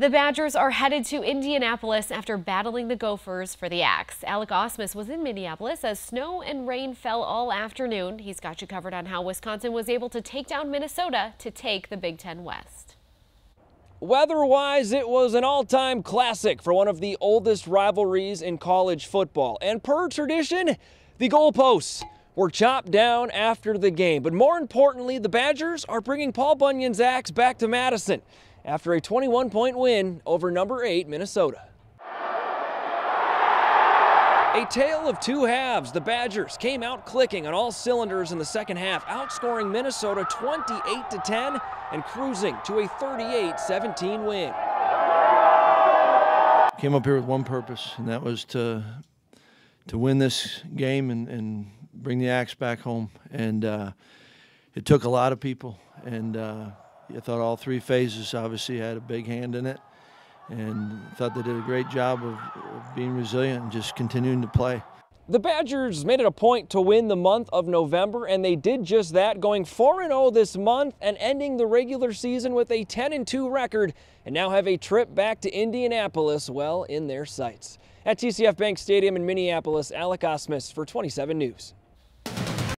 The Badgers are headed to Indianapolis after battling the Gophers for the Axe. Alec Ausmus was in Minneapolis as snow and rain fell all afternoon. He's got you covered on how Wisconsin was able to take down Minnesota to take the Big Ten West. Weather-wise, it was an all-time classic for one of the oldest rivalries in college football. And per tradition, the goalposts were chopped down after the game. But more importantly, the Badgers are bringing Paul Bunyan's axe back to Madison after a 21 point win over number 8 Minnesota. A tale of two halves. The Badgers came out clicking on all cylinders in the second half, outscoring Minnesota 28 to 10 and cruising to a 38-17 win. Came up here with one purpose, and that was to to win this game and, and bring the axe back home. And uh, it took a lot of people, and uh, I thought all three phases obviously had a big hand in it, and thought they did a great job of, of being resilient and just continuing to play. The Badgers made it a point to win the month of November, and they did just that, going 4 0 this month and ending the regular season with a 10 2 record, and now have a trip back to Indianapolis well in their sights. At TCF Bank Stadium in Minneapolis, Alec Ausmus for 27 News.